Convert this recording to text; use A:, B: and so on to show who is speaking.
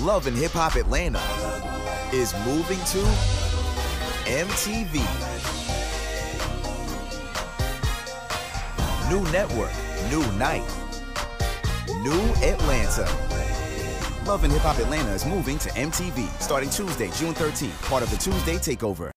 A: Love and Hip Hop Atlanta is moving to MTV. New network, new night, new Atlanta. Love and Hip Hop Atlanta is moving to MTV starting Tuesday, June 13th, part of the Tuesday Takeover.